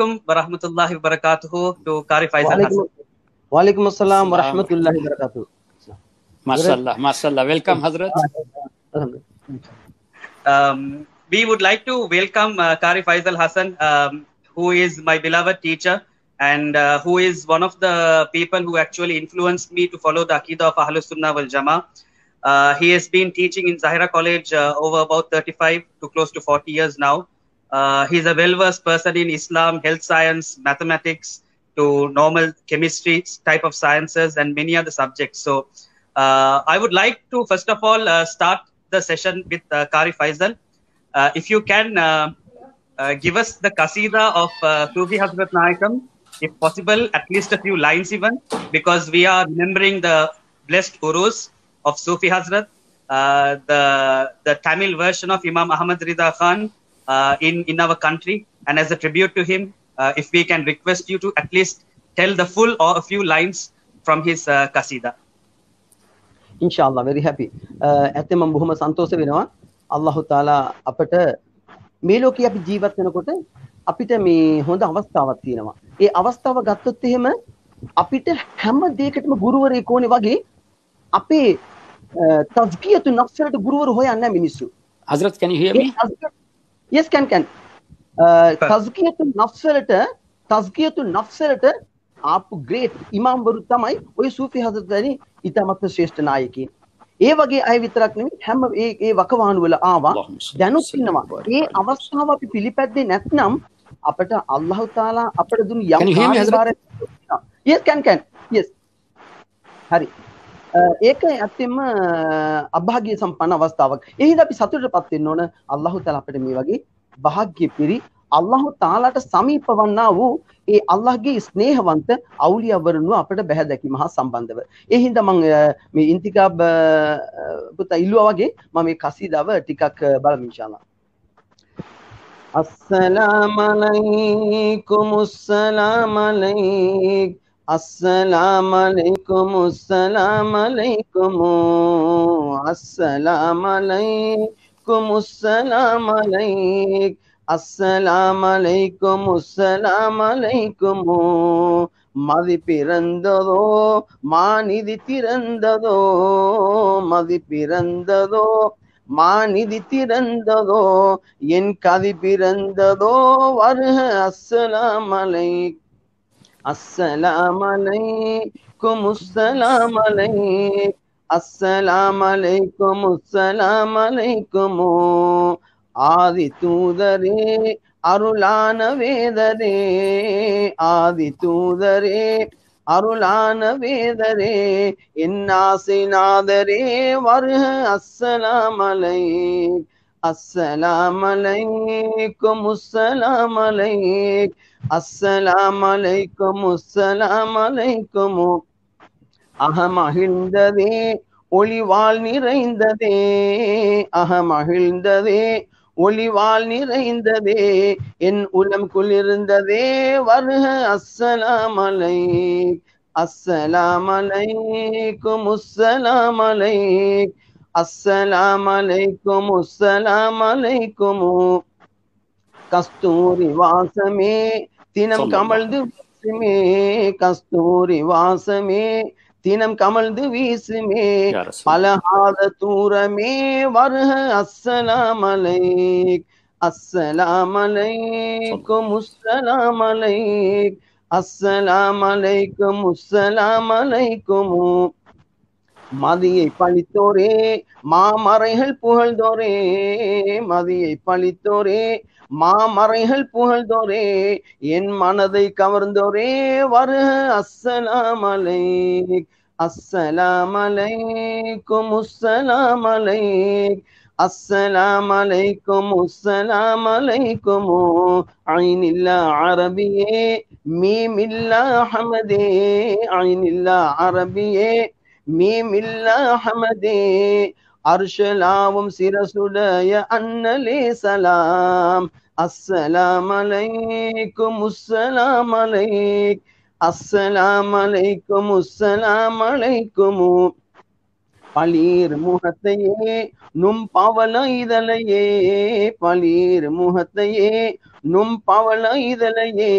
warahmatullahi wabarakatuh to Qari Faizal Hassen. Walaikum assalam wa rahmatullahi wa barakatuh. Mashallah, mashallah. Welcome, Hazrat. Um, we would like to welcome uh, Qari Faizal Hassen, um, who is my beloved teacher and uh, who is one of the people who actually influenced me to follow the Aqidah of Ahlus Sunnah wal Jama. Uh, he has been teaching in Zahira College uh, over about 35 to close to 40 years now. Uh, he's a well-versed person in Islam, health science, mathematics, to normal chemistry type of sciences and many other subjects. So uh, I would like to first of all uh, start the session with uh, Qari Faizal. Uh, if you can uh, uh, give us the kasida of uh, Sufi Hazrat Naikam, if possible, at least a few lines even, because we are remembering the blessed Urus of Sufi Hazrat, the, the Tamil version of Imam Ahmad Rida Khan Uh, in in our country. And as a tribute to him, uh, if we can request you to at least tell the full or a few lines from his uh, kasida. ඉංශාල්ලා වෙරි හැපි ඇත්තේ මම බොහොම සන්තෝෂ වෙනවා. අල්ලාහ් තාලා අපට මේ ලෝකේ අපි ජීවත් වෙනකොට අපිට මේ හොඳ අවස්ථාවක් තියෙනවා. ඒ අවස්ථාව ගත්තොත් එහෙම අපිට හැම දෙයකටම ගුරුවරයෙක් ඕනේ වගේ අපේ uh, තස්කියතු නෆ්සලට ගුරුවරු හොයන්නේ නැහැ මිනිස්සු. හස්රත් can you hear me? Yes can can තස්කියතු නෆ්සලට තස්කියතු නෆ්සලට ආපු ග්‍රේට් ඉමාම්වරු තමයි ඔය සූෆි හදරත් වැනි ඉතාමත්ම ශ්‍රේෂ්ඨ නායකයින්. ඒ වගේ අය විතරක් නෙමෙයි හැම ඒ ඒ වකවානු වල ආවා දැනුත් ඉන්නවා. ඒ අවස්ථාව අපි පිළිපැද්දේ නැත්නම් අපට අල්ලාහ් තාලා අපට දුන්නු යම්? කාර්යභාරයක් yes can can yes හරි ඒක ඇත්තෙන්ම අභාග්‍ය සම්පන්න අවස්ථාවක්. ඒ හින්දා අපි සතුටටපත් වෙන්න ඕන අල්ලාහ් තාලා අපිට මේ වගේ භාග්‍ය පිරි අල්ලාහ් තාලාට සමීප වන්නා වූ ඒ අල්ලාහ්ගේ ස්නේහවන්ත අවුලියවරුන්ව අපිට බැහැ දැකීම හා සම්බන්ධව. ඒ හින්දා මම අ, මේ ඉන්තිකාබ් අ, පුතා ඉල්ලුවා වගේ මම මේ කසීදාව ටිකක් අ, බලමු ඉන්ෂාල්ලා. السلام عليكم السلام عليك அஸ்ஸலாம் அலைக்கும் அஸ்ஸலாம் அலைக்கும் அஸ்ஸலாம் அலைக்கும் அஸ்ஸலாம் அலைக் அஸ்ஸலாம் அலைக்கும் அஸ்ஸலாம் அலைக்கும் மதி பிறந்ததோ மாநிதி திறந்ததோ மதி பிறந்ததோ மாநிதி திறந்ததோ என் கதி பிறந்ததோ வருக அஸ்ஸலாம் அலைக் அஸ்ஸலாம் அலைக்கும் அஸ்ஸலாம் அலைக் அஸ்ஸலாம் அலைக்கும் அஸ்ஸலாம் அலைக்கும் ஆதி தூதரே அருளான வேதரே. ஆதி தூதரே அருளான வேதரே. என் ஆசை நாதரே வருக அஸ்ஸலாம் அலைக்கும் السلام عليكم السلام عليك السلام عليكم السلام عليكم அகமகிழ்ந்ததே ஒளிவாள் நிறைந்ததே. அகமகிழ்ந்ததே ஒளிவால் நிறைந்ததே. என் உளம் குளிர்ந்ததே வருக அஸ்ஸலாம் அலை அஸ்ஸலாம் அலைக்கும் அஸ்ஸலாம் அலைக் అస్సలం అలైకుం అస్సలం అలైకుము கஸ்தூரி வாசமே தினம் கமழ்ந்து வீசுமே. கஸ்தூரி வாசமே தினம் கமழ்ந்து வீசுமே. பலகாத தூரமே வருக அஸ்ஸலாம் அலைக் அஸ்ஸலாம் அலைக்கும் அஸ்ஸலாம் அலைக் அஸ்ஸலாம் அலைக்கும் அஸ்ஸலாம் அலைக்கும் மதியை பழித்தோரே மாமறைகள் புகழ்ந்தோரே மதியை பழித்தோரே மாமறைகள் புகழ்ந்தோரே என் மனதை கவர்ந்தோரே வரு அஸ்ஸலாம் அலைக் அஸ்ஸலாம் அலைக்கும் அஸ்ஸலாம் அலைக்கும் அஸ்ஸலாம் அலைக்கும் ஐனில்லா அரபியே மீமில்லா அஹமதே ஐனில்லா அரபியே மீமில்லா அஹமதே அர்ஷலாவும் சிரசுடைய அன்னலே சலாம். அஸ்ஸலாம் அலைக்கும் அஸ்ஸலாம் அலைக் அஸ்ஸலாம் அலைக்கும் அஸ்ஸலாம் அலைக்கும் பளீர் முகத்தையே நும் பவள இதழையே. பளீர் முகத்தையே நும் பவள இதழையே.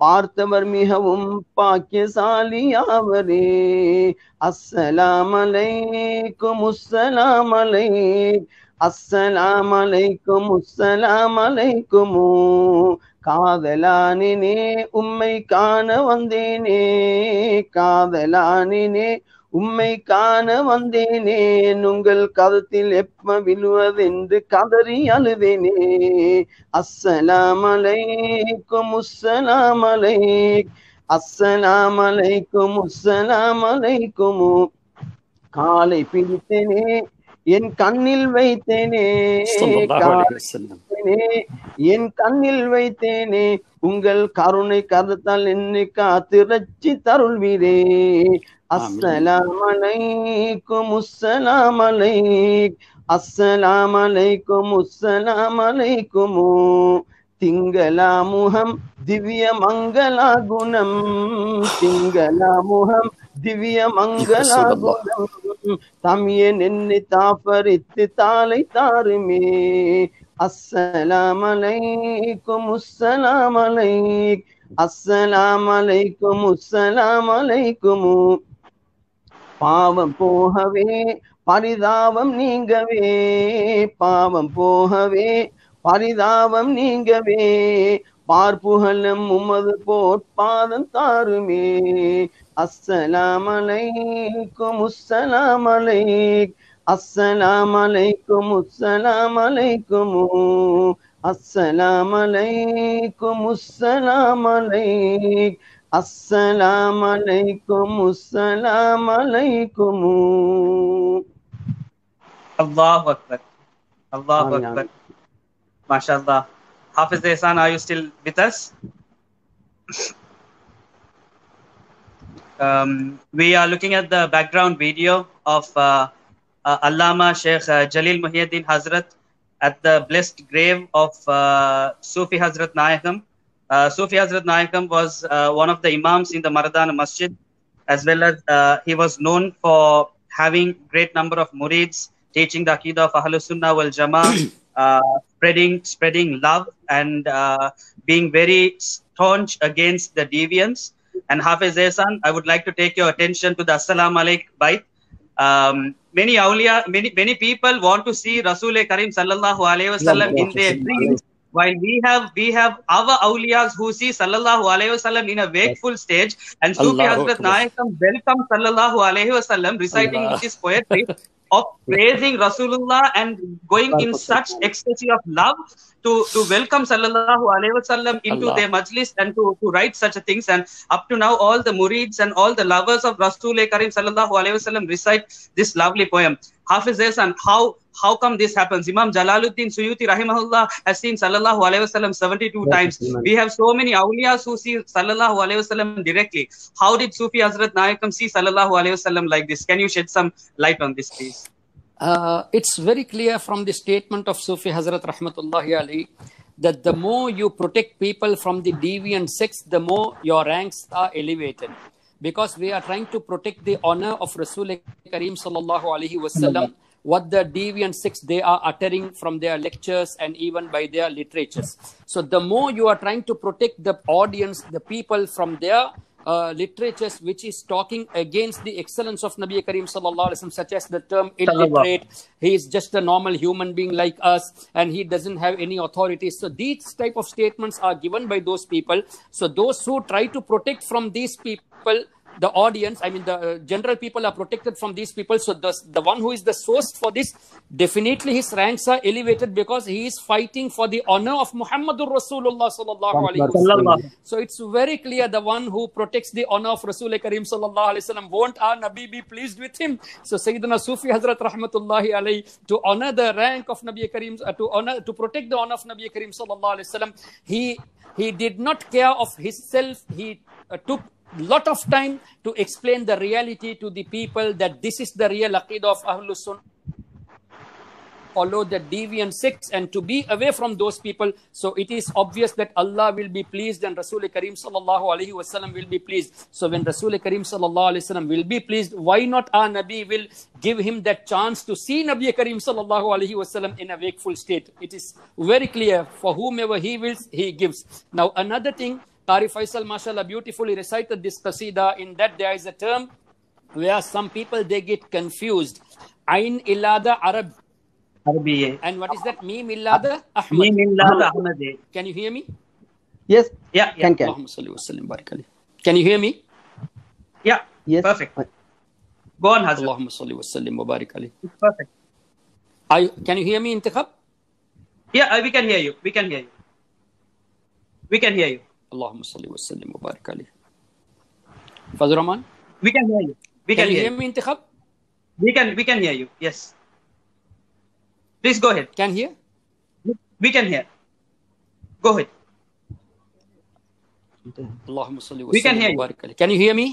பார்த்தவர் மிகவும் பாக்கியசாலியாவரே அஸ்ஸலாம் அலைக்கும் அஸ்ஸலாம் அலைக் அஸ்ஸலாம் அலைக்கும் அஸ்ஸலாம் அலைக்கும் காதலானினே உம்மை காண வந்தேனே. காதலானினே உம்மை காண வந்தேனே உங்கள் கருத்தில் எப்ப விழுவதென்று கதறி அழுதேனே. அஸ்ஸலாம் அலைக்கும் அஸ்ஸலாம் அலைக். அஸ்ஸலாம் அலைக்கும் அஸ்ஸலாம் அலைக்கும். காலை பிடித்தேனே என் கண்ணில் வைத்தேனே, என் கண்ணில் வைத்தேனே. உங்கள் கருணை கருத்தால் என்னை காத்து ரச்சி தருள்வீரே. السلام عليكم السلام عليك السلام عليكم السلام عليكم திங்களாமுகம் திவ்ய மங்களா குணம் திங்களாமுகம் திவ்ய மங்களா குணம் தமிய நின்று தாப்பரித்து தாலை தாருமே. அஸ்ஸலாம் அலைக்கும் அஸ்ஸலாம் அலைக் அஸ்ஸலாம் அலைக்கும் அஸ்ஸலாம் அலைக்கும் பாவம் போகவே பரிதாபம் நீங்கவே பாவம் போகவே பரிதாபம் நீங்கவே பார்ப்புகளும் உமது போட்பாதம் தாருமே. அஸ்ஸலாம் அலைக்கும் அஸ்ஸலாம் அலைக் அஸ்ஸலாம் அலைக்கும் அஸ்ஸலாம் அலைக்கும் அஸ்ஸலாம் அலைக்கும் அஸ்ஸலாம் அலைக் السلام عليكم السلام عليكم الله أكبر الله أكبر ما شاء الله Hafiz Ehsan are you still with us? Um, we are looking at the background video of uh, uh Allama Sheikh uh, Jalil Muhyiddin Hazrat at the blessed grave of uh, Sufi Hazrat Naikam uh, Sufi Hazrat Naikam was uh, one of the imams in the Maradana Masjid, as well as uh, he was known for having great number of murids, teaching the Aqidah of Ahlus Sunnah wal Jama'ah, uh, spreading, spreading love and uh, being very staunch against the deviants. And Hafiz Ehsan, I would like to take your attention to the Assalamu Alaikum bait. Um, many awliya, many many people want to see Rasul Karim Sallallahu Alaihi Wasallam in their dreams, while we have we have our awliyas who see Sallallahu Alaihi Wasallam in a wakeful stage, and Sufi Hazrat Naikam welcome Sallallahu Alaihi Wasallam reciting Allah. this poetry of praising Rasulullah and going in such ecstasy of love to, to welcome Sallallahu Alaihi Wasallam into Allah. their majlis and to, to write such a things. And up to now, all the murids and all the lovers of Rasul Karim Sallallahu Alaihi Wasallam recite this lovely poem. Hafiz Ehsan, how how come this happens? Imam Jalaluddin Suyuti Rahimahullah has seen Sallallahu Alaihi Wasallam 72 Yes, times. Imam. We have so many awliyas who see Sallallahu Alaihi Wasallam directly. How did Sufi Hazrat Naikam see Sallallahu Alaihi Wasallam like this? Can you shed some light on this, please? Uh, it's very clear from the statement of Sufi Hazrat Rahmatullahi Ali that the more you protect people from the deviant sects, the more your ranks are elevated. Because we are trying to protect the honor of Rasul Kareem Sallallahu Alaihi Wasallam, what the deviant sects they are uttering from their lectures and even by their literatures. So the more you are trying to protect the audience, the people from their uh, literatures which is talking against the excellence of Nabi Kareem sallallahu alaihi wasallam, such as the term illiterate. He is just a normal human being like us, and he doesn't have any authority. So these type of statements are given by those people. So those who try to protect from these people. The audience, I mean, the uh, general people are protected from these people. So, the, the one who is the source for this, definitely his ranks are elevated because he is fighting for the honor of Muhammadur Rasulullah sallallahu alaihi wasallam. So it's very clear the one who protects the honor of Rasul Kareem sallallahu alaihi wasallam won't our Nabi be pleased with him. So Sayyidina Sufi Hazrat rahmatullahi alayhi to honor the rank of Nabi Kareem uh, to honor to protect the honor of Nabi Kareem sallallahu alaihi wasallam he he did not care of himself he uh, took lot of time to explain the reality to the people that this is the real aqidah of Ahlus Sunnah follow the deviant sects and to be away from those people. So it is obvious that Allah will be pleased and Rasul Kareem sallallahu alaihi wasallam will be pleased. So when Rasul Kareem sallallahu alaihi wasallam will be pleased, why not our Nabi will give him that chance to see Nabi Kareem sallallahu alaihi wasallam in a wakeful state? It is very clear for whomever he wills, he gives. Now another thing, Qari Faizal mashallah beautifully recited this qasida. In that there is a term where some people they get confused. Ain illada Arab. Arabiye. And what is that? Mim illada Ahmad. Mim illada Ahmad. Can you hear me? Yes, Yeah, yeah, can can. Allahumma salli wa sallim barik. Can you hear me? yeah. Yes. Perfect. Go on, Hazrat. Allahumma salli wa sallim wa barik alayhi. Perfect. Are you, can you hear me, Inthikab? Yeah, uh, we can hear you. We can hear you. We can hear you. Allahumma salli wa sallim wa barik alayhi. Fazl Rahman, We can hear you. We can can you hear you. me, Inthikab? We can we can hear you. Yes. Please go ahead. Can hear? We can hear. Go ahead. Allahumma salli wa We can sallim hear wa you. barik alayhi. Can you hear me?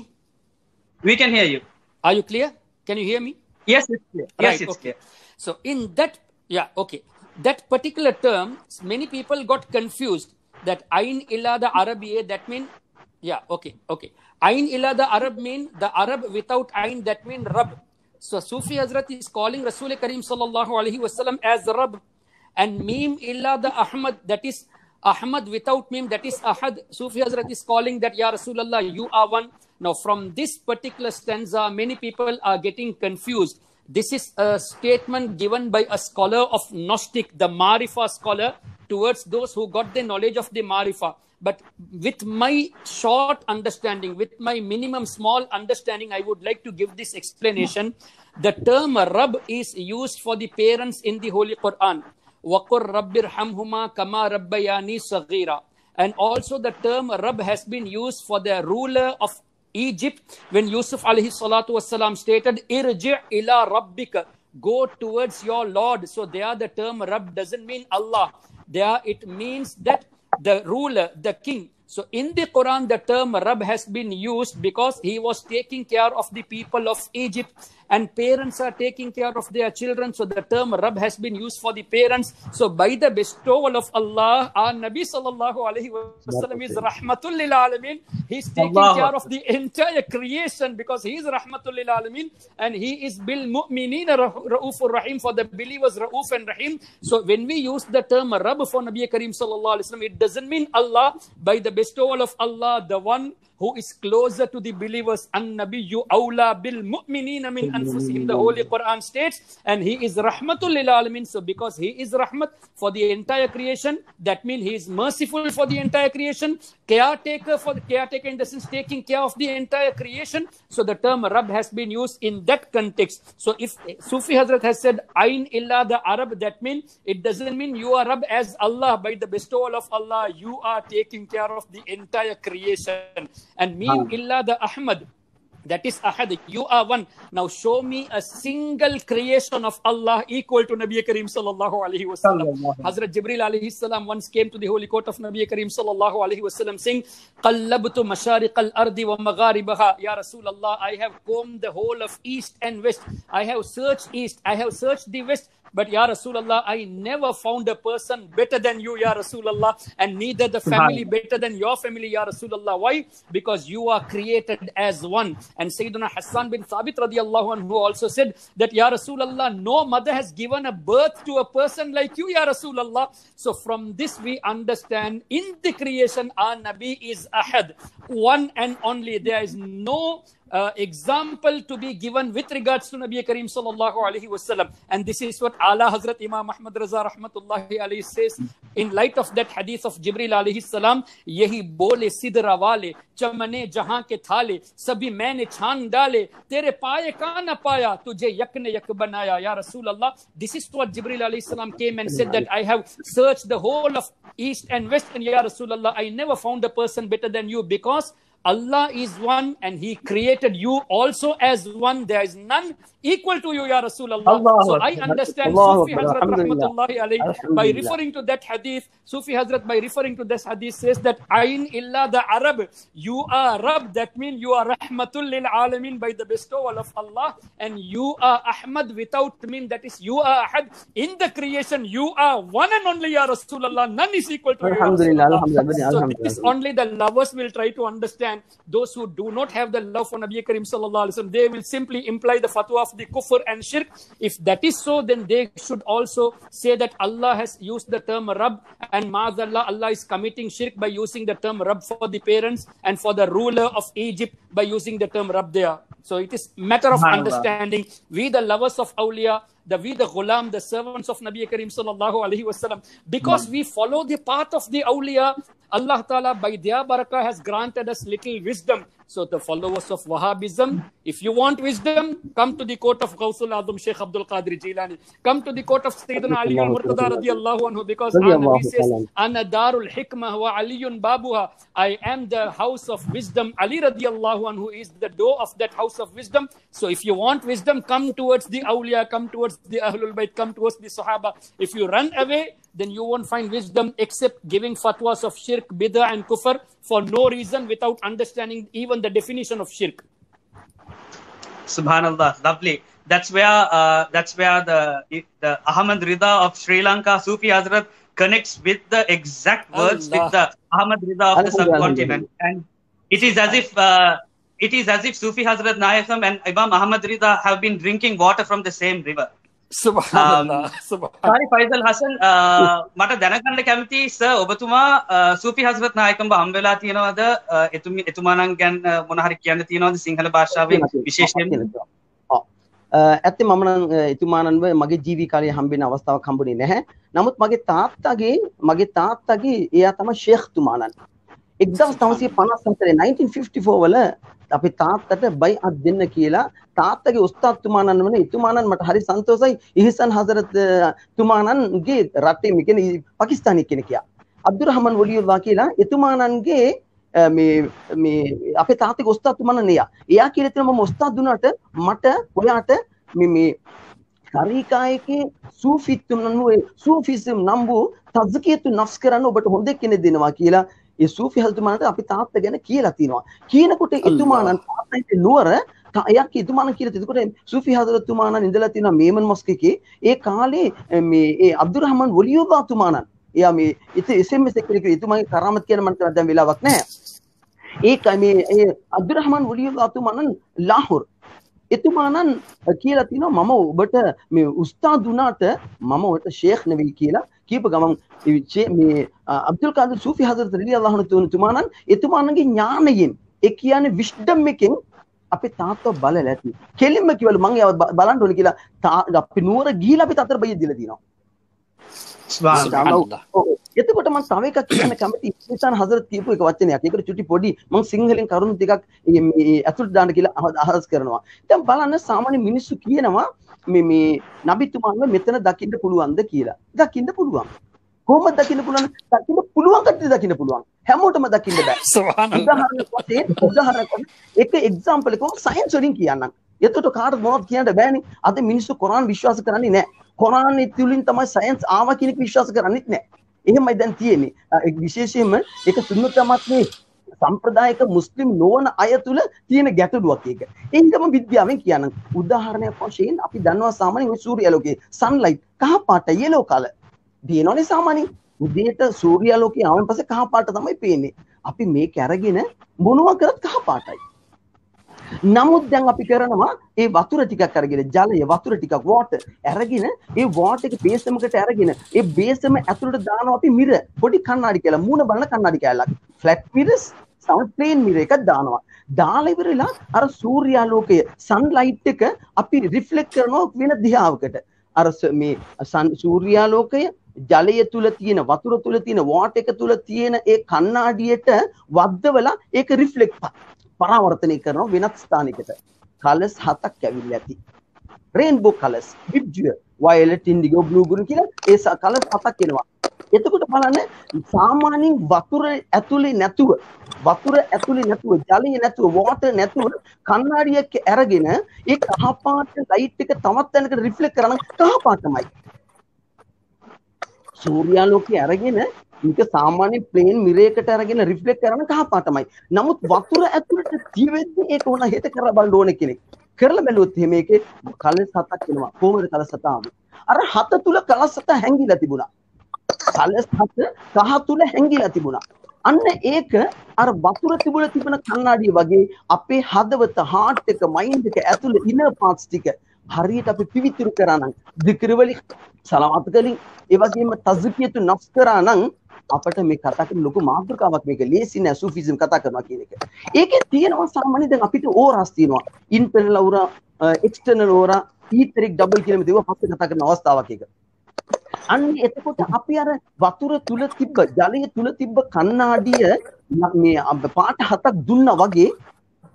We can hear you. Are you clear? Can you hear me? Yes, it's clear. Yes, Right, it's okay. clear. So in that, yeah, okay, that particular term, many people got confused that Ain illa the Arabiye, that mean, yeah, okay, okay. Ain illa the Arab mean the Arab without Ain, that mean Rab. So Sufi Hazrat is calling Rasul Kareem sallallahu alaihi wasallam as Rab, and Mim illa the Ahmad, that is Ahmad without Mim, that is Ahad. Sufi Hazrat is calling that Ya Rasulallah, you are one. Now, from this particular stanza, many people are getting confused. This is a statement given by a scholar of Gnostic, the Marifa scholar, towards those who got the knowledge of the Marifa. But with my short understanding, with my minimum small understanding, I would like to give this explanation. The term Rab is used for the parents in the Holy Quran. وَقُرْ رَبِّ ارْحَمْهُمَا كَمَا رَبَّيَانِي صَغِيرًا And also the term Rab has been used for the ruler of Egypt when Yusuf alayhi salatu wasalam stated, Irji' ila rabbika. Go towards your Lord. So there the term Rab doesn't mean Allah. There it means that the ruler, the king. So in the Quran, the term Rab has been used because he was taking care of the people of Egypt and parents are taking care of their children. So the term Rab has been used for the parents. So by the bestowal of Allah, our Nabi sallallahu alaihi wasallam is rahmatul lil alamin. He's taking Allahu care of the entire creation because he is rahmatul lil alamin and he is bil mu'minina raufur rahim for the believers rauf and rahim. So when we use the term Rab for Nabi Kareem sallallahu alaihi wasallam, it doesn't mean Allah by the bestowal of Allah, the one who is closer to the believers. An Nabiyyu awla bil mu'minina min anfusihim. The Holy Quran states, and he is rahmatul lil alamin. So because he is rahmat for the entire creation, that means he is merciful for the entire creation, caretaker for the caretaker in the sense taking care of the entire creation. So the term Rab has been used in that context. So if Sufi Hazrat has said Ain illa the Arab, that means it doesn't mean you are Rab as Allah by the bestowal of Allah. You are taking care of the entire creation. And Mim illa the Ahmad. That is Ahad. You are one. Now show me a single creation of Allah equal to Nabi Kareem sallallahu alaihi wasallam. Hazrat Jibril alayhi salam once came to the holy court of Nabi Kareem sallallahu alaihi wasallam saying, "Qallabtu mashariq al-ardi wa magharibaha." Ya Rasulullah, I have combed the whole of east and west. I have searched east. I have searched the west. But Ya Rasulullah, I never found a person better than you, Ya Rasulullah, and neither the family better than your family, Ya Rasulullah. Why? Because you are created as one. And Sayyidina Hassan bin Thabit radiallahu anhu also said that Ya Rasulullah, no mother has given a birth to a person like you, Ya Rasulullah. So from this we understand in the creation our Nabi is Ahad, one and only. There is no uh, example to be given with regards to Nabi Kareem sallallahu alaihi wasallam. And this is what Ala Hazrat Imam Ahmad Raza rahmatullahi alayhi says in light of that hadith of Jibril alayhi salam, यही बोले सिदरा वाले चमने जहां के थाले सभी मैंने छान डाले तेरे पाए का न पाया तुझे यक ने यक बनाया या रसूल अल्लाह this is what Jibril alayhi salam came and said that I have searched the whole of east and west and ya Rasulullah I never found a person better than you because Allah is one and He created you also as one. There is none equal to you, Ya Rasulullah. Allahu So I understand Allahu Sufi. Hazrat Alhamdulillah. Rahmatullahi alayhi by referring to that hadith, Sufi Hazrat by referring to this hadith says that Ain illa the Arab, you are Rab, that means you are Rahmatul lil Alamin by the bestowal of Allah, and you are Ahmad without mean that is you are Ahad. In the creation, you are one and only Ya Rasulullah, none is equal to you. Alhamdulillah, Rasulullah. alhamdulillah, So this only the lovers will try to understand. Those who do not have the love for Nabi Karim sallallahu alaihi wasallam, they will simply imply the fatwa of the kufr and shirk. If that is so, then they should also say that Allah has used the term Rabb and Maazallah, Allah is committing shirk by using the term Rabb for the parents and for the ruler of Egypt by using the term Rabb there. So it is matter of understanding. We the lovers of awliya, the we the ghulam, the servants of Nabi Karim sallallahu alaihi wasallam, because we follow the path of the awliya, Allah Ta'ala by their barakah has granted us little wisdom. So the followers of Wahhabism, if you want wisdom, come to the court of Gausul Azam Sheikh Abdul Qadir Jilani. Come to the court of Sayyidina Ali al-Murtada radiyallahu anhu because Nabi says. Ana darul hikmah wa aliyun babuha. I am the house of wisdom. Ali radiallahu anhu is the door of that house of wisdom. So if you want wisdom, come towards the awliya, come towards the Ahlul Bayt, come towards the Sahaba. If you run away, then you won't find wisdom except giving fatwas of shirk, bid'ah and kufr for no reason without understanding even the definition of shirk. Subhanallah, lovely. That's where uh, that's where the the Ahmad Rida of Sri Lanka Sufi Hazrat connects with the exact words Allah. with the Ahmad Rida of the subcontinent, and it is as if uh, it is as if Sufi Hazrat Nayakam and Imam Ahmad Rida have been drinking water from the same river. හරි ෆයිසල් හසන් මට දැනගන්න කැමති ස ඔබතුමා සූපි හසරත් නායකම්බ හම්වෙලා තියෙනවද? අ, එතුමි එතුමානන් ගැන් මොනහරි කියන්න තියෙනවද සිංහල භාෂාවෙන් විශේෂයෙන් ඇත්ත මමන එතුමානන්ව මගේ ජීවි කාලය හම්බෙන අවස්ථාවක් හම්බුනේ නැහැ. නමුත් මගේ තාත්තගේ මගේ තාත්තගේ එයා තම ශේඛ්තුමානන් එක්දස් තවසය පනස් සතරේ 1954 වල අපි තාත්තට බයි අත් දෙන්න කියලා තාත්තගේ උස්තාත්තුමානන් වන ඉතුමානන් මට හරි සන්තෝසයි ඉහිසන් හසරත් තුමානන්ගේ රටේ මිකෙන පකිස්ානය කෙන කියා අබ්දුරහමන් වලියුල්වා කියලා එතුමානන්ගේ අ, මේ අපේ තාත්තගේ උස්තාත්තුමානන් එයා. එයා කියලා තියෙන මම උස්තාද් දුන්නාට මට ඔයාට මේ ශරීකායකේ සූෆිත්තුමනුවේ සූෆිසම් නම් වූ තස්කියතු නෆ්ස් කරන්න ඔබට හොඳ කෙනෙක් දෙනවා කියලා ඒ සූෆි හල්තුමානට අපි තාත්ත ගැන කියලා තියෙනවා. කියනකොට එතුමානන් තාත්තයිට නුවර තා- එයා එතුමාන කියලා එතකොට සූෆි හදරතුමානන් ඉඳලා තියෙනවා මේමන් මොස්ක් ඒ කාලේ මේ ඒ අබ්දුරහමන් වලියුල්ලා තුමානන් එයා මේ ඉත SMS එකේ එතුමාගේ කරාමත් කියන මන්ට දැන් වෙලාවක් නැහැ. ඒක මේ ඒ අබ්දුරහමන් වලියුල්ලා තුමානන් ලාහෝර්. එතුමානන් කියලා තිනවා මම ඔබට මේ උස්තාද් වුණාට මම ඔබට ෂේඛ් නෙවෙයි කියලා කීප ගමන් මේ අබ්දුල් කාදර් සූෆි හදරත් රලියල්ලාහු අන්හු තුමානන් එතුමානගේ ඥානයෙන් ඒ කියන්නේ විශ්ඩම් එකෙන් අපේ තාත්තව බලලා ඇති කෙලින්ම කිව්වලු මං බ- බලන්න ඕනේ කියලා අපි නුවර ගිහිලා අපි තාත්තට බයිය දීලා. ඔව්. එතකොට මම තව එකක් කියන්න කැමති ඉස්ලාම් හසරත් කියපු එක වචනයක්. ඒකට චුටි පොඩි මම සිංහලෙන් කරුණු ටිකක් ඇතුළට දාන්න කියලා අහ- අහස් කරනවා. දැන් බලන්න සාමාන්‍ය මිනිස්සු කියනවා මේ නබිතුමාන්ව මෙතන දකින්න පුළුවන්ද කියලා. දකින්න පුළුවන්. කොහොමද දකින්න පුළුවන්? දකින්න පුළුවන් කට්ටිය දකින්න පුළුවන්. හැමෝටම දකින්න බෑ. උදාහරණයක් වශයෙන් උදාහරණයක් එක එක්සැම්පල් එකක් සයන්ස් වලින් කියන්නම්. එතකොට කාටද මොනවද කියන්න බෑනේ. අද මිනිස්සු කොරාන් විශ්වාස කරන්නේ නැහැ. කොරාන් තුලින් තමයි සයන්ස් ආවා කියන එක විශ්වාස කරන්නේත් නැහැ. එහෙමයි දැන් තියෙන්නේ. ඒ විශේෂයෙන්ම ඒක සුන්නතමත් මේ සම්ප්‍රදායික මුස්ලිම් නොවන අය තුල තියෙන ගැටලුවක් ඒක. ඒකම විද්‍යාවෙන් කියන්නම්. උදාහරණයක් වශයෙන් අපි දන්නවා සාමාන්‍යයෙන් මේ සූර්යාලෝකයේ sunlight කහ පාට yellow color. පේනවනේ සාමාන්‍යයෙන්. උදේට සූර්යාලෝකයේ ආවන් පස්සේ කහ පාට තමයි පේන්නේ. අපි මේක අරගෙන මොනවා කරත් කහ පාටයි. නමුත් දැන් අපි කරනවා ඒ වතුර ටිකක් අරගෙන ජලය වතුර ටිකක් water අරගෙන ඒ water එක බේස් එකකට අරගෙන ඒ බේස් එක ඇතුළට දානවා අපි මිර පොඩි කණ්ණාඩි කියලා මූණ බලන කණ්ණාඩි කැලක් flat mirrors සම ප්ලේන් මිර එකක් දානවා. දාලා ඉවරලා අර සූර්යාලෝකය sunlight එක අපි රිෆ්ලෙක්ට් කරනවා වෙන දිහාවකට. අර ස- මේ sun සූර්යාලෝකය ජලය තුල තියෙන වතුර තුල තියෙන water එක තුල තියෙන ඒ කණ්ණාඩියට වද්දවලා ඒක රිෆ්ලෙක්ට් පරාවර්තනය කරනවා වෙනත් ස්ථානයකට. කලස් හතක් ඇවිල්ලා ඇති. Rainbow colours VIBGYOR violet indigo blue green කියලා ඒ ස- කලස් හතක් එනවා. එතකොට බලන්න සාමාන්‍යයෙන් වතුර ඇතුලේ නැතුව වතුර ඇතුලේ නැතුව ජලය නැතුව වෝටර් නැතුව කණ්ණාඩියක් අරගෙන ඒ කහ පාට ලයිට් එක තවත් තැනකට රිෆ්ලෙක්ට් කරන කහ පාටමයි. සූර්යාලෝකයේ අරගෙන මේක සාමාන්‍ය ප්ලේන් මිරේකට අරගෙන රිෆ්ලෙක්ට් කරන කහ පාටමයි. නමුත් වතුර ඇතුළට තියෙද්දි ඒක ඕන හෙට කරලා බලන්න ඕන කෙනෙක්. කරලා බැලුවොත් එහෙම ඒකේ කලස් හතක් වෙනවා. කොහොමද කලස් හත ආවේ? අර හත තුල කලස් හත හැංගිලා තිබුණා. කලස් හත කහ තුල හැංගිලා තිබුණා. අන්න ඒක අර වතුර තිබුණ තිබුණ කණ්ණාඩිය වගේ අපේ හදවත හાર્ට් එක මයින්ඩ් එක ඇතුළේ ඉනර් පාර්ට්ස් ටික හරියට අපි පිවිතුරු කරා නම් දික්‍ර වලින් සලවාත් කලින් ඒ වගේම තස්කියතු නෆ්ස් කරා නම් අපට මේ කතා කරන ලොකු මාතෘකාවක් මේක ලේසි නෑ සූෆිසම් කතා කරනවා කියන එක. ඒකේ තියෙනවා සාමාන්‍ය දැන් අපිට ඕරාස් තියෙනවා. Internal aura, external aura, etheric double කියලා මේ දේවල් පස්සේ කතා කරන අවස්ථාවක් එක. අන්න එතකොට අපි අර වතුර තුල තිබ්බ ජලය තුල තිබ්බ කණ්ණාඩිය මේ පාට හතක් දුන්නා වගේ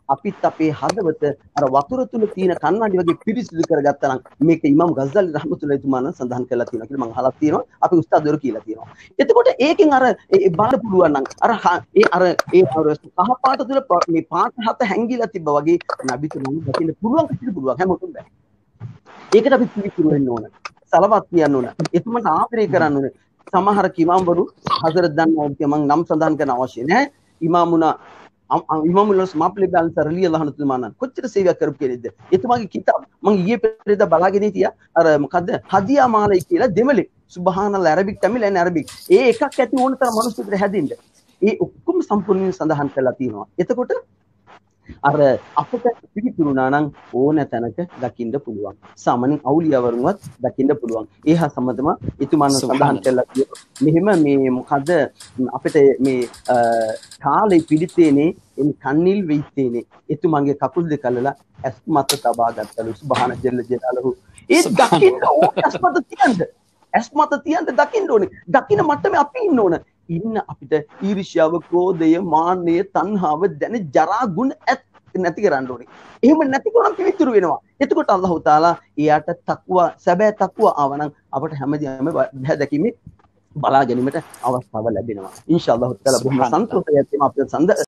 අපිත් අපේ හදවත අර වතුර තුල තියෙන කණ්ණාඩි වගේ පිරිසිදු කරගත්තා නම් මේක ඉමාම් ගස්සාලි රහමතුල්ලාහි තුමාන සඳහන් කරලා තියෙනවා කියලා මම අහලා තියෙනවා. අපි උස්තාදවරු කියලා තියෙනවා. එතකොට ඒකෙන් අර ඒ බලන්න පුළුවන් නම් අර ඒ අර ඒ අර කහ පාට තුල මේ පාට හත හැංගිලා තිබ්බා වගේ නබිතුමන් දකින්න පුළුවන් කිසිදු පුළුවන්. හැමෝටම බෑ ඒකට අපි පිළිතුරු වෙන්න ඕන. සලවත් කියන්න ඕන. එතුමන්ට ආදරය කරන්න ඕන. සමහර කිමාම්වරු හසරත් දන්නවා මම නම් සඳහන් කරන්න අවශ්‍ය නැහැ. ඉමාමුනා ඉමාමුල් ස්මාප්ලි බැලන්ස් රලියල්ලාහු අන්හු තුමාන කොච්චර සේවයක් කරපු කෙනෙක්ද? එතුමාගේ කිතාබ් මම ඊයේ පෙරේදා බලාගෙන හිටියා. අර මොකද්ද? හදියා මාලයි කියලා දෙමළේ සුබ්හානල්ලා අරබික් තමිල් and අරබික් ඒ එකක් ඇති ඕන තරම් මනුස්සයෙකුට හැදෙන්න. ඒ ඔක්කොම සම්පූර්ණයෙන් සඳහන් කරලා තියෙනවා. එතකොට අර අපට පිළිතුරුනා නම් ඕන තැනක දකින්න පුළුවන්. සාමාන්‍යයෙන් අවුලියවරුන්වත් දකින්න පුළුවන්. ඒ හා සම්බන්ධව එතුමාන සඳහන් කළා මෙහෙම මේ මොකද අපිට මේ කාලේ පිළිතේනේ එනි කන්නිල් වෙයිතේනේ එතුමන්ගේ කකුල් දෙක අල්ලලා ඇස් මත තබා ගත්තලු සුබහාන ජල්ල ජලාලහු. ඒ දකින්න ඕන ඇස් මත තියන්න. ඇස් මත තියන්න දකින්න ඕනේ. දකින්න මට්ටමේ අපි ඉන්න ඕන. ඉන්න අපිට ඊර්ෂ්‍යාව, ක්‍රෝධය, මාන්නය, තණ්හාව දැන ජරා ගුණ ඇත් නැති කරන්න ඕනේ. එහෙම නැති කරනම් පිළිතුරු වෙනවා. එතකොට අල්ලාහ් තාලා එයාට තක්වා සැබෑ තක්වා ආවනම් අපට හැමදේම දැකීමේ බලා ගැනීමට අවස්ථාව ලැබෙනවා. ඉන්ෂාඅල්ලාහ් තාලා බොහොම සන්තෝෂයක් තියෙනවා අපේ සඳ